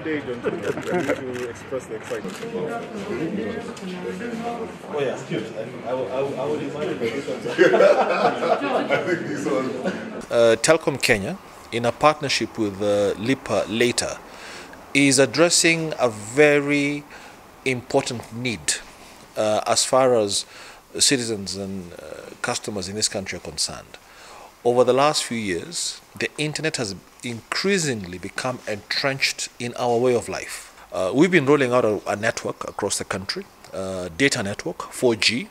day, John, I need to express the excitement. Oh yeah, excuse me. I will, I will, I will remind you this one. I think this one. uh, Telkom Kenya, in a partnership with uh, LipaLater, is addressing a very important need uh, as far as citizens and uh, customers in this country are concerned. Over the last few years, the internet has increasingly become entrenched in our way of life. Uh, we've been rolling out a, a network across the country, uh, data network, 4G,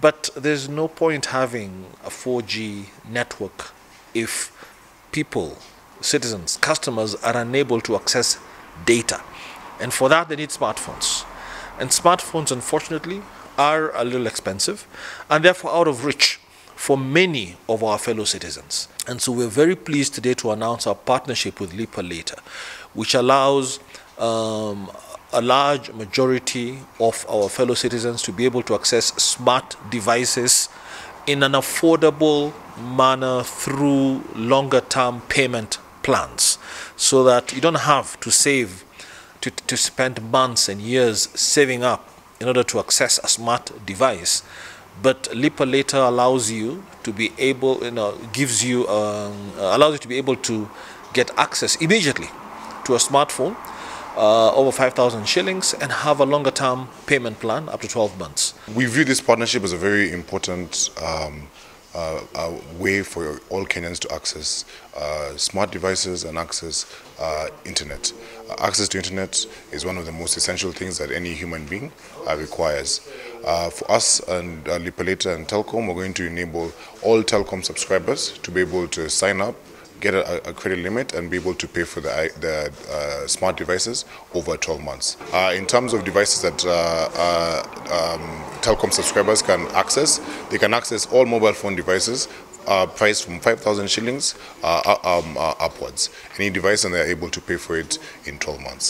but there's no point having a 4G network if people, citizens, customers are unable to access data. And for that, they need smartphones. And smartphones, unfortunately, are a little expensive and therefore out of reach for many of our fellow citizens. And so we're very pleased today to announce our partnership with LipaLater, which allows um, a large majority of our fellow citizens to be able to access smart devices in an affordable manner through longer term payment plans so that you don't have to save to, to spend months and years saving up in order to access a smart device but LipaLater allows you to be able you know gives you um, allows you to be able to get access immediately to a smartphone uh, over 5,000 shillings and have a longer term payment plan up to 12 months. We view this partnership as a very important um, uh, uh, way for all Kenyans to access uh, smart devices and access uh, internet. Uh, access to internet is one of the most essential things that any human being uh, requires. for us and uh, LipaLater and Telkom, we're going to enable all Telkom subscribers to be able to sign up get a, a, credit limit and be able to pay for the, the uh, smart devices over 12 months. Uh, in terms of devices that uh, uh um, Telkom subscribers can access, they can access all mobile phone devices uh, priced from 5,000 shillings uh, um, upwards. Any device and they're able to pay for it in 12 months.